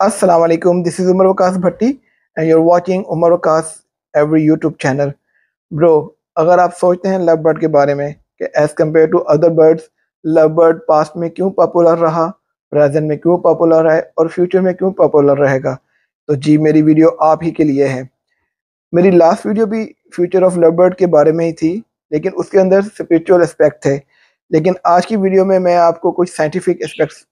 Assalamu alaikum. This is Umar Wakas Bhatti and you're watching Umar Wakas every YouTube channel. Bro, अगर आप सोचते हैं love bird के बारे में कि as compare to other birds love bird past में क्यों पॉपुलर रहा प्रेजेंट में क्यों पॉपुलर है और फ्यूचर में क्यों पॉपुलर रहेगा तो जी मेरी वीडियो आप ही के लिए है मेरी लास्ट वीडियो भी फ्यूचर ऑफ़ लव बर्ड के बारे में ही थी लेकिन उसके अंदर स्पिरिचुअल एस्पेक्ट थे लेकिन आज की वीडियो में मैं आपको कुछ साइंटिफिक एस्पेक्ट्स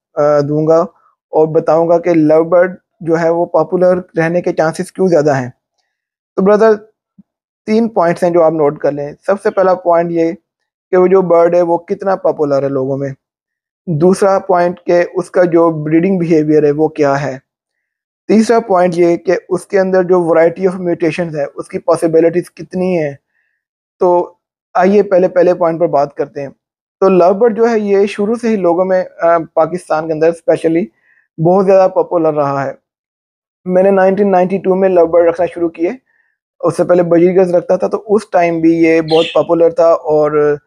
दूँगा और बताऊँगा कि लव बर्ड जो है वो पॉपुलर रहने के चांसेस क्यों ज़्यादा हैं। तो ब्रदर तीन पॉइंट्स हैं जो आप नोट कर लें। सबसे पहला पॉइंट ये कि वो जो बर्ड है वो कितना पॉपुलर है लोगों में। दूसरा पॉइंट के उसका जो ब्रीडिंग बिहेवियर है वो क्या है। तीसरा पॉइंट ये कि उसके अंदर जो वैरायटी ऑफ़ म्यूटेशन है उसकी पॉसिबिलिटीज़ कितनी है। तो आइए पहले पहले पॉइंट पर बात करते हैं। तो लव बर्ड जो है ये शुरू से ही लोगों में आ, पाकिस्तान के अंदर स्पेशली बहुत ज़्यादा पॉपुलर रहा है। मैंने 1992 में लव बर्ड रखना शुरू किए। उससे पहले बजीगर्स रखता था तो उस टाइम भी ये बहुत पॉपुलर था और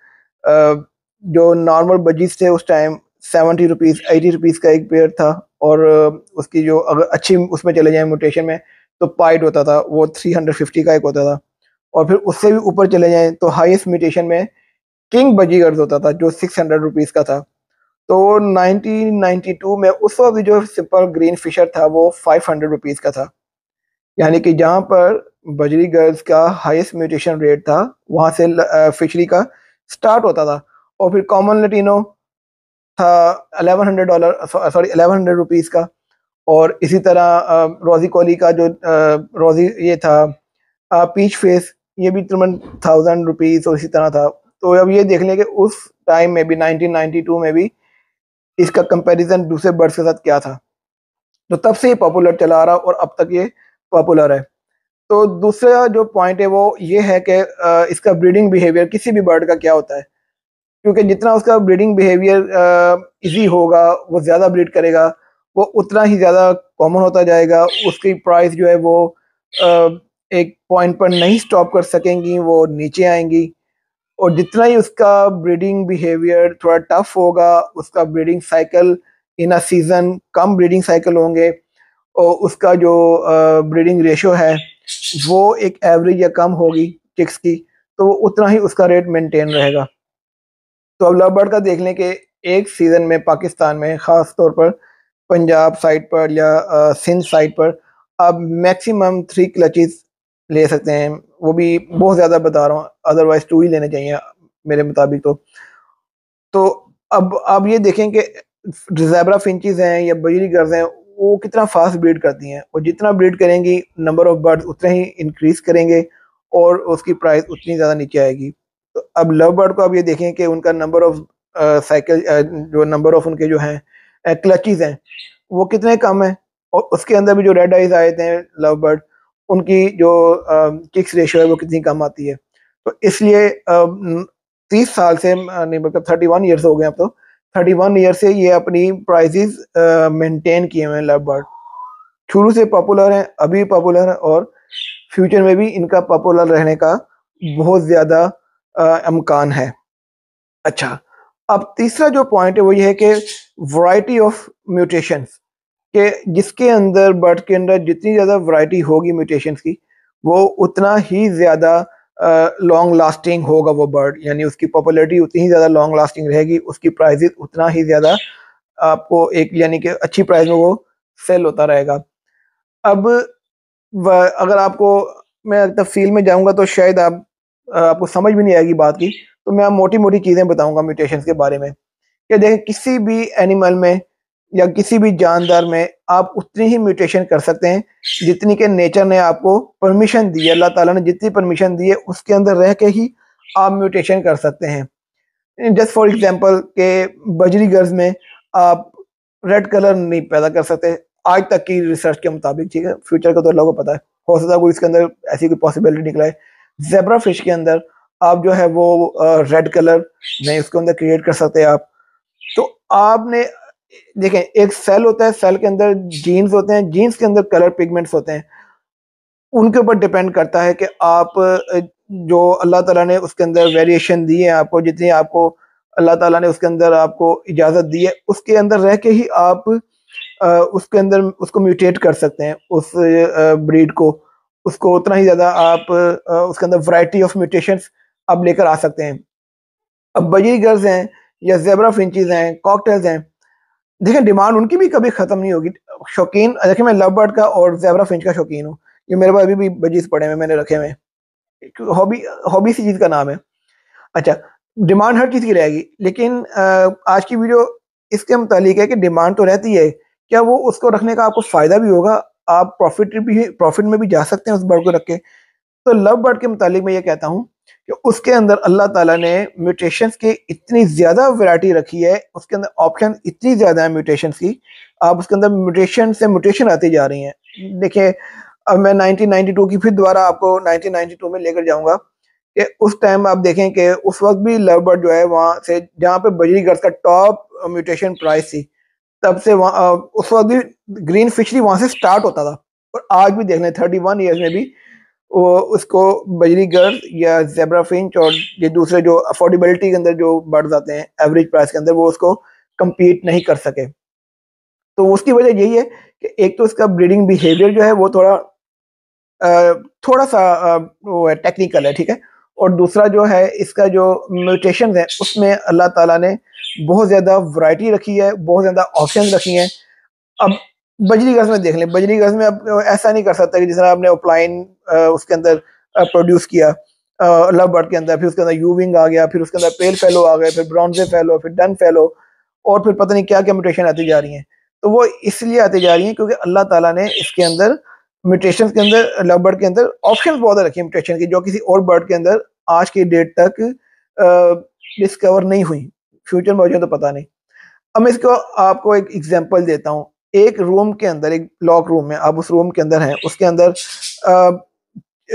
जो नॉर्मल बजीज थे उस time seventy rupees eighty rupees का एक पेयर था और उसकी जो अगर अच्छी उसमें चले जाए म्यूटेशन में तो पाइट होता था, वो थ्री हंड्रेड फिफ्टी का एक होता था। और फिर उससे भी ऊपर चले जाएँ तो हाईएस्ट म्यूटेशन में किंग बजीगर्स होता था, जो सिक्स हंड्रेड रुपीज़ का था। तो 1992 में उस वक्त जो सिंपल ग्रीन फिशर था, वो फाइव हंड्रेड रुपीज़ का था। यानी कि जहाँ पर बजरी गर्ल्स का हाईएस्ट म्यूटेशन रेट था, वहाँ से फिशरी का स्टार्ट होता था। और फिर कॉमन लटीनो था eleven hundred dollar sorry eleven hundred rupees का। और इसी तरह रोज़ी कोली का जो रोज़ी ये था पीच फेस ये भी तकरीबन थाउज़ेंड रुपीज़ और इसी तरह था। तो अब ये देख लें कि उस टाइम में भी 1992 में भी इसका कंपैरिजन दूसरे बर्ड्स के साथ क्या था? तो तब से ये पॉपुलर चला आ रहा और अब तक ये पॉपुलर है। तो दूसरा जो पॉइंट है वो ये है कि इसका ब्रीडिंग बिहेवियर किसी भी बर्ड का क्या होता है? क्योंकि जितना उसका ब्रीडिंग बिहेवियर इजी होगा, वो ज़्यादा ब्रीड करेगा, वो उतना ही ज़्यादा कॉमन होता जाएगा, उसकी प्राइस जो है वो एक पॉइंट पर नहीं स्टॉप कर सकेंगी, वो नीचे आएँगी। और जितना ही उसका ब्रीडिंग बिहेवियर थोड़ा टफ होगा, उसका breeding cycle in a season come breeding cycle होंगे, और उसका जो ब्रीडिंग रेशो है, वो एक एवरेज या कम होगी चिक्स की तो उतना ही उसका रेट मेंटेन रहेगा। तो अब लव बर्ड का देख लें कि एक सीज़न में पाकिस्तान में, ख़ास तौर पर पंजाब साइड पर या सिंध साइड पर आप मैक्सिमम थ्री क्लचेस ले सकते हैं वो भी बहुत ज़्यादा बता रहा हूँ अदरवाइज़ टू ही लेने चाहिए मेरे मुताबिक तो। तो अब आप ये देखें कि जैबरा फिंचज हैं या बजरी गर्ज हैं, वो कितना फास्ट ब्रीड करती हैं, और जितना ब्रीड करेंगी नंबर ऑफ़ बर्ड्स उतना ही इंक्रीज करेंगे, और उसकी प्राइस उतनी ज़्यादा नीचे आएगी। तो अब लव बर्ड को आप ये देखें कि उनका नंबर ऑफ़ साइकिल जो नंबर ऑफ़ उनके जो हैं क्लचेज हैं, वो कितने कम हैं, और उसके अंदर भी जो रेड आइज़ आए थे लव बर्ड उनकी जो किक्स रेशियो है वो कितनी कम आती है। तो इसलिए तीस साल से नहीं मतलब थर्टी वन ईयर्स हो गए अब तो। थर्टी वन ईयर से ये अपनी प्राइजेस मेंटेन किए हुए हैं लव बर्ड शुरू से पॉपुलर हैं, अभी पॉपुलर हैं और फ्यूचर में भी इनका पॉपुलर रहने का बहुत ज़्यादा अमकान है। अच्छा अब तीसरा जो पॉइंट है वो ये है कि वैरायटी ऑफ़ म्यूटेशंस कि जिसके अंदर बर्ड के अंदर जितनी ज़्यादा वैरायटी होगी म्यूटेशन की, वो उतना ही ज़्यादा लॉन्ग लास्टिंग होगा वो बर्ड। यानी उसकी पॉपुलरिटी उतनी ही ज़्यादा लॉन्ग लास्टिंग रहेगी, उसकी प्राइजेस उतना ही ज़्यादा आपको एक, यानी कि अच्छी प्राइस में वो सेल होता रहेगा। अब अगर आपको, मैं तफसील में जाऊँगा तो शायद आप आपको समझ भी नहीं आएगी बात की तो मैं मोटी मोटी चीज़ें बताऊँगा म्यूटेशन के बारे में। कि देखें किसी भी एनिमल में या किसी भी जानदार में आप उतनी ही म्यूटेशन कर सकते हैं, जितनी के नेचर ने आपको परमिशन दी है, अल्लाह ताला ने जितनी परमिशन दी है, उसके अंदर रह के ही आप म्यूटेशन कर सकते हैं। जस्ट फॉर एग्जांपल के बजरी गर्ज में आप रेड कलर नहीं पैदा कर सकते। आज तक की रिसर्च के मुताबिक, ठीक है? फ्यूचर का तो अल्लाह को पता है। हो सकता है कोई इसके अंदर ऐसी कोई पॉसिबिलिटी निकलाए जेबरा फ़िश के अंदर आप जो है वो रेड कलर नहीं उसके अंदर क्रिएट कर सकते आप। तो आपने देखें, एक सेल होता है सेल के अंदर जीन्स होते हैं जीन्स के अंदर कलर पिगमेंट्स होते हैं। उनके ऊपर डिपेंड करता है कि आप जो अल्लाह ताला ने उसके अंदर वेरिएशन दी है आपको, जितनी आपको अल्लाह ताला ने उसके अंदर आपको इजाज़त दी है, उसके अंदर रह के ही आप उसके अंदर उसको म्यूटेट कर सकते हैं, उस ब्रीड को। उसको उतना ही ज़्यादा आप उसके अंदर वैरायटी ऑफ़ म्यूटेशन आप लेकर आ सकते हैं। अब बजी गर्ल्स हैं या जेबरा फिंचज हैं कॉकटेल्स हैं देखें डिमांड उनकी भी कभी ख़त्म नहीं होगी। शौकीन, देखिए, मैं लव बर्ड का और जैबरा फिंच का शौकीन हूँ। ये मेरे पास अभी भी बजीज पड़े हुए मैंने रखे हुए हॉबी हॉबी सी चीज़ का नाम है। अच्छा डिमांड हर चीज़ की रहेगी, लेकिन आज की वीडियो इसके मुतालिक है कि डिमांड तो रहती है। क्या वो उसको रखने का आपको फ़ायदा भी होगा? आप प्रॉफिट भी प्रॉफिट में भी जा सकते हैं उस बर्ड को रख के। तो लव बर्ड के मुतालिक मैं ये कहता हूँ कि उसके अंदर अल्लाह ताला ने म्यूटेशंस की इतनी ज़्यादा वैरायटी रखी है, उसके अंदर ऑप्शन इतनी ज़्यादा है म्यूटेशंस की, आप उसके अंदर म्यूटेशन से म्यूटेशन आती जा रही हैं। देखिए, अब मैं 1992 की फिर दोबारा आपको 1992 में लेकर जाऊँगा कि उस टाइम आप देखें कि उस वक्त भी लव जो है वहाँ से जहाँ पे बजरी गर्स का टॉप म्यूटेशन प्राइस थी, तब से वहाँ उस वक्त भी ग्रीन फिशरी वहाँ से स्टार्ट होता था। और आज भी देख लें थर्टी वन ईयर्स में भी वो उसको बजरी गर्द या जेबरा फिंच और ये दूसरे जो अफोर्डेबिलिटी के अंदर जो बर्ड्स आते हैं एवरेज प्राइस के अंदर वो उसको कम्पीट नहीं कर सके। तो उसकी वजह यही है कि एक तो इसका ब्रीडिंग बिहेवियर जो है वो थोड़ा आ, थोड़ा सा आ, वो है टेक्निकल है ठीक है? और दूसरा जो है इसका जो म्यूटेशन है उसमें अल्लाह ताला ने बहुत ज़्यादा वैरायटी रखी है बहुत ज़्यादा ऑप्शन रखी हैं। अब बजरी गज में देख लें। बजरी गज में अब ऐसा नहीं कर सकता कि जिस तरह आपने ऑफलाइन उसके अंदर प्रोड्यूस किया लव बर्ड के अंदर, फिर उसके अंदर यूविंग आ गया, फिर उसके अंदर पेल फैलो आ गए, फिर ब्राउनजे फैलो फिर डन फैलो और फिर पता नहीं क्या क्या म्यूटेशन आती जा रही हैं। तो वो इसलिए आती जा रही हैं क्योंकि अल्लाह ताला ने इसके अंदर म्यूटेशन के अंदर लव बर्ड के अंदर ऑप्शन बहुत रखे म्यूटेशन की, जो किसी और बर्ड के अंदर आज की डेट तक डिस्कवर नहीं हुई। फ्यूचर में तो पता नहीं। अब मैं इसको आपको एक एग्ज़ाम्पल देता हूँ। एक रूम के अंदर, एक लॉक रूम में आप उस रूम के अंदर हैं, उसके अंदर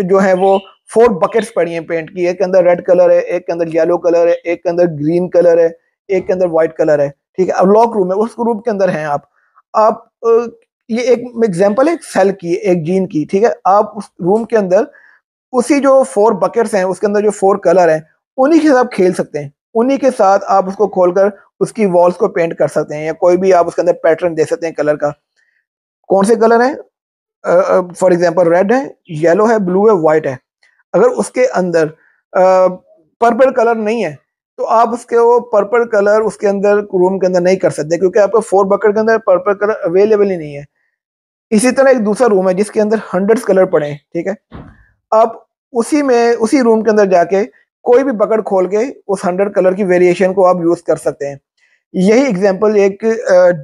जो है वो फोर बकेट्स पड़ी हैं पेंट की, एक के अंदर रेड कलर है, एक के अंदर येलो कलर है, एक के अंदर ग्रीन कलर है, एक के अंदर व्हाइट कलर है, ठीक है? अब लॉक रूम है उस रूम के अंदर हैं आप। आप ये एक एग्जांपल है सेल की, एक जीन की, ठीक है? आप उस रूम के अंदर, उसी जो फोर बकेट्स हैं, उसके अंदर जो फोर कलर हैं, उन्हीं के साथ खेल सकते हैं। उन्हीं के साथ आप उसको खोलकर उसकी वॉल्स को पेंट कर सकते हैं या कोई भी आप उसके अंदर पैटर्न दे सकते हैं कलर का। कौन से कलर है? फॉर एग्ज़ाम्पल रेड है येलो है ब्लू है वाइट है। अगर उसके अंदर पर्पल कलर नहीं है तो आप उसके वो पर्पल कलर उसके अंदर रूम के अंदर नहीं कर सकते क्योंकि आपके फोर बकेट के अंदर पर्पल कलर अवेलेबल ही नहीं है। इसी तरह एक दूसरा रूम है जिसके अंदर हंड्रेड कलर पड़े हैं, ठीक है? आप उसी में, उसी रूम के अंदर जाके कोई भी बकेट खोल के उस हंड्रेड कलर की वेरिएशन को आप यूज़ कर सकते हैं। यही एग्ज़ाम्पल एक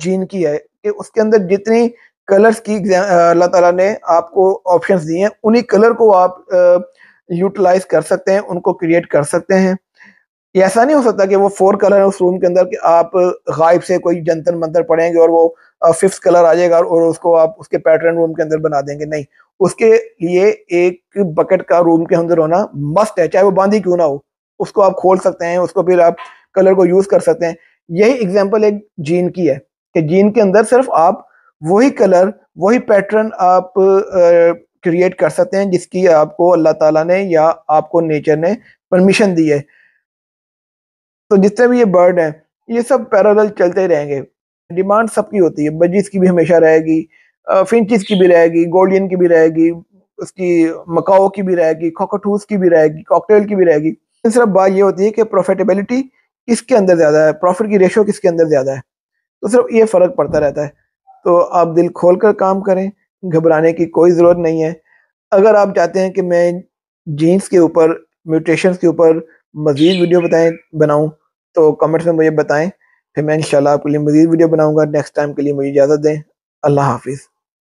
जीन की है कि उसके अंदर जितनी कलर्स की अल्लाह ताला ने आपको ऑप्शंस दिए हैं, उन्हीं कलर को आप यूटिलाइज कर सकते हैं, उनको क्रिएट कर सकते हैं। ऐसा नहीं हो सकता कि वो फोर कलर है उस रूम के अंदर कि आप गायब से कोई जंतर मंतर पढ़ेंगे और वो फिफ्थ कलर आ जाएगा और उसको आप उसके पैटर्न रूम के अंदर बना देंगे। नहीं उसके लिए एक बकेट का रूम के अंदर होना मस्ट है, चाहे वो बांधी क्यों ना हो। उसको आप खोल सकते हैं, उसको फिर आप कलर को यूज़ कर सकते हैं। यही एग्ज़ाम्पल एक जीन की है कि जीन के अंदर सिर्फ़ आप वही कलर वही पैटर्न आप क्रिएट कर सकते हैं, जिसकी आपको अल्लाह ताला ने या आपको नेचर ने परमिशन दी है। तो जितने भी ये बर्ड हैं, ये सब पैरल चलते रहेंगे। डिमांड सबकी होती है बजिस की भी हमेशा रहेगी। फिंचिस की भी रहेगी गोल्डियन की भी रहेगी, उसकी मकाओ की भी रहेगी कॉकटूस की भी रहेगी कॉकटेल की भी रहेगी। सिर्फ़ बात ये होती है कि प्रॉफिटेबिलिटी किसके अंदर ज़्यादा है प्रॉफिट की रेशो किसके अंदर ज़्यादा है? तो सिर्फ़ ये फ़र्क पड़ता रहता है। तो आप दिल खोल कर काम करें, घबराने की कोई ज़रूरत नहीं है। अगर आप चाहते हैं कि मैं जीन्स के ऊपर म्यूटेशन के ऊपर मज़ीद वीडियो बताएँ, बनाऊँ तो कमेंट्स में मुझे बताएँ, फिर मैं इंशाल्लाह आपके लिए मज़ीद वीडियो बनाऊँगा। नेक्स्ट टाइम के लिए मुझे इजाज़त दें। अल्लाह हाफिज़।